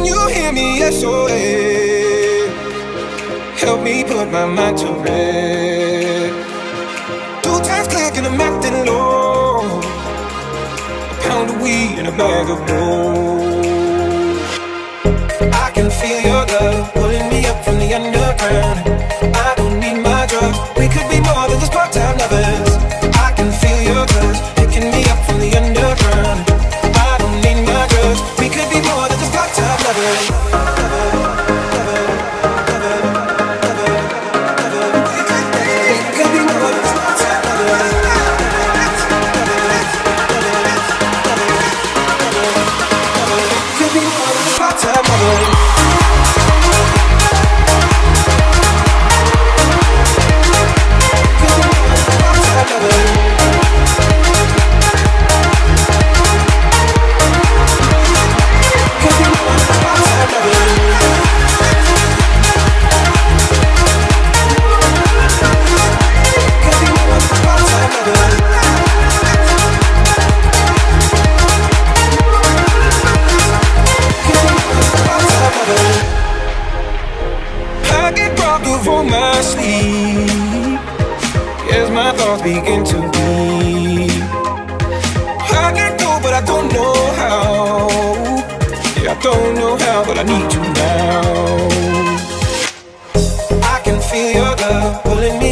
Can you hear me? SOS. Help me put my mind to rest. Two times click and I'm acting low. A pound of weed and a bag of gold. I can feel your love pulling me up from the underground. Robbed over my sleep As my thoughts begin to bleed I can go but I don't know how. Yeah, I don't know how but I need you now I can feel your love pulling me